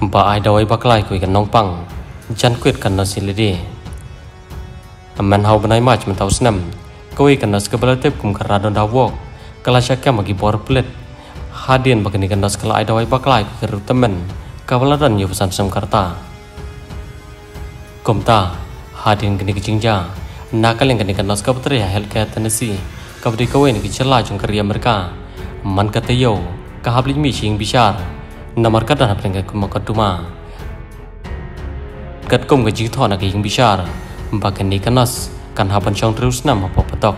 ba ai dawai baklai kui kan nong pang jan kwet kan na silidi aman hau banai mach man tau snam kui kan nas kabala tep kum kara don da wok kala syakya magi bor plet hadien bagani kan nas kala ai dawai baklai kui keru temen kabala hadien gani kicingja nakal yang gani kan nas kabutri healthcare tenesi kabdi kawai ni kicela jong kerja mereka man sing bishar namar kat dan apeng kuma kaduma kat kum ga jing thona ga ying bishar. Bakan ni kanas kan haban chong terus nam apa patok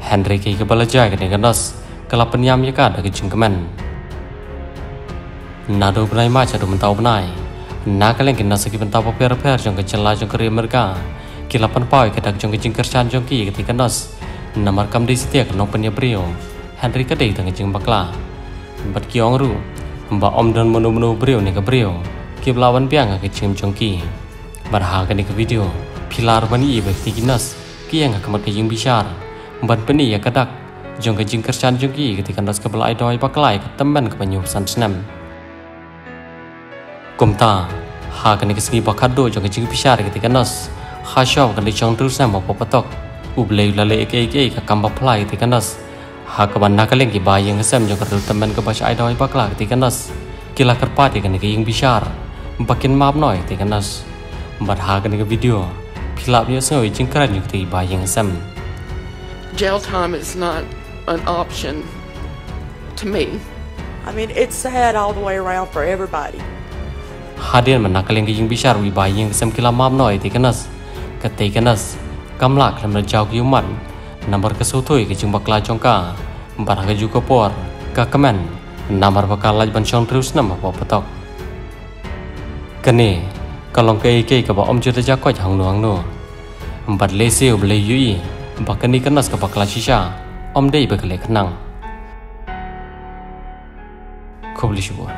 henry ke ga balajai ga ni kanas kala penyam ya ka da ga jing kemen nado benai ma cha do mentau benai. Na kaleng ki nasa ki bentau pa per jong ga chala jong kari mereka kila pan pau ke dak jong ga jing kersan jong ki ga ti kanas namar kam di setia ka nong penya brio henry ka dei tang jing bakla. Bat kiong ru ba om dan menu menu brio ni ka brio. Ki blawan piang chongki bar ha ka ni ka video. Pilar bani i ba ti kinas ki yang ka mat ka jing bishar bat pani ya ka dak. Jong ka jing kersan jongki ka ti kanas ka blai doi baklai ka temban ka panyu san snam kumta ha ka ni ka sigi bakat do jong ka jing bishar ka ti kanas ha shaw ka ni chong terus nam pa patok ublei la le ke ke ka kamba plai ti kanas ha ka ban nakaleng ki bayang sem jong ka temen ka bash ai doi bakla ti kanas kila kerpati kan ke yang bishar bakin map noi ti kanas bat ha kan ke video. Pilap dia sengoi jingkran yuk ti bayang sem jail time is not an option to me. I mean, it's sad all the way around for everybody. hadian man nakaleng ke yang bishar wi bayang sem kila map noi ti ti kanas kamlak jaw yuman nambar ke sutoi ke jing bakla jongka bar ha ju ko por ka kamen nambar bakal laj ban chong terus nam apa patok kene kalong ke ke ka ba om juta ja ko hang no hang no bat le se ble yui bakani kanas ka bakla shisha om dei bakle khnang khobli shubor